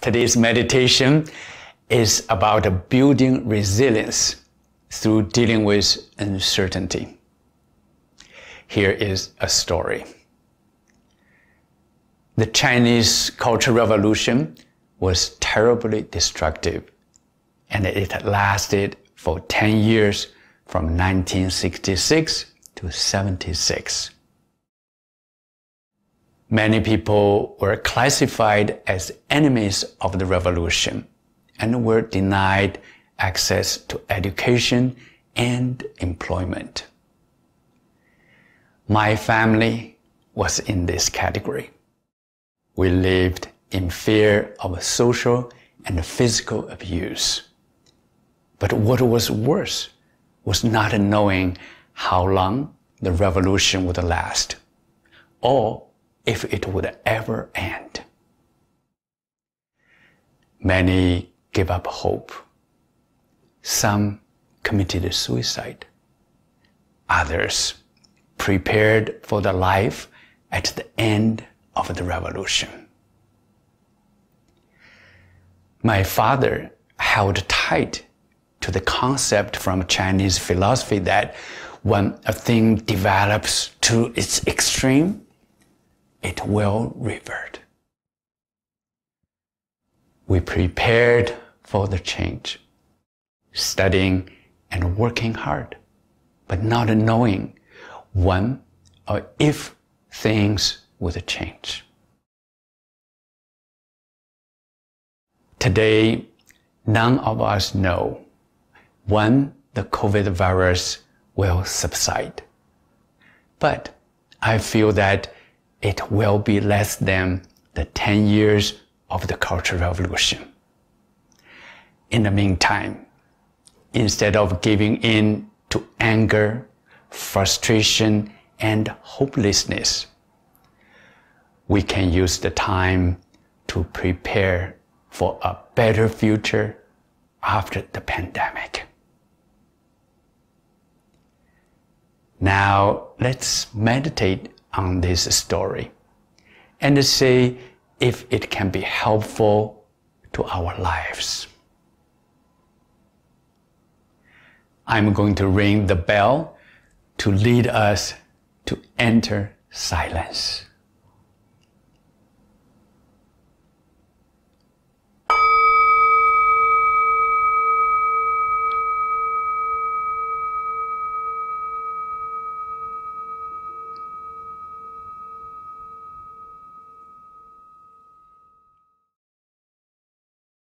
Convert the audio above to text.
Today's meditation is about building resilience through dealing with uncertainty. Here is a story. The Chinese Cultural Revolution was terribly destructive, and it lasted for 10 years from 1966 to 76. Many people were classified as enemies of the revolution and were denied access to education and employment. My family was in this category. We lived in fear of social and physical abuse. But what was worse was not knowing how long the revolution would last or if it would ever end. Many gave up hope. Some committed suicide. Others prepared for the life at the end of the revolution. My father held tight to the concept from Chinese philosophy that when a thing develops to its extreme, it will revert. We prepared for the change, studying and working hard, but not knowing when or if things would change. Today, none of us know when the COVID virus will subside. But I feel that it will be less than the 10 years of the Cultural Revolution. In the meantime, instead of giving in to anger, frustration, and hopelessness, we can use the time to prepare for a better future after the pandemic. Now let's meditate on this story and see if it can be helpful to our lives. I'm going to ring the bell to lead us to enter silence.